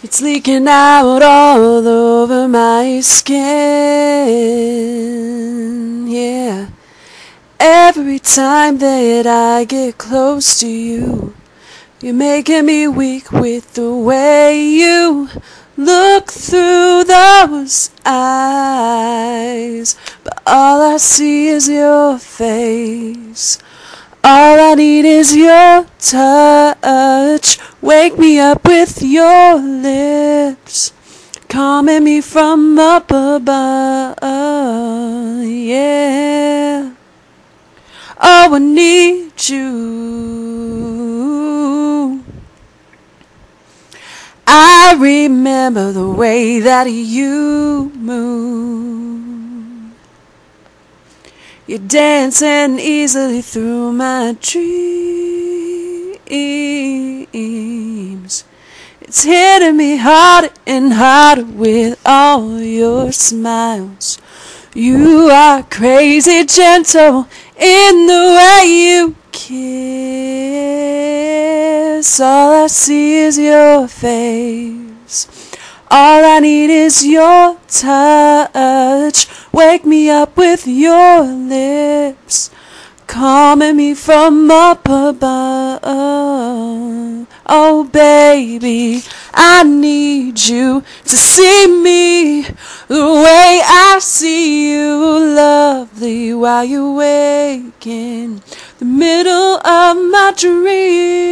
It's leaking out all over my skin. Yeah. Every time that I get close to you, you're making me weak with the way you look through those eyes. But all I see is your face. All I need is your touch. Wake me up with your lips. Calming me from up above. Yeah. Oh, I need you. I remember the way that you move. You're dancing easily through my dreams. It's hitting me harder and harder with all your smiles. You are crazy gentle in the way you kiss. All I see is your face. All I need is your touch. Wake me up with your lips, calming me from up above. Oh, baby, I need you to see me the way I see you, lovely, while you're waking, the middle of my dream.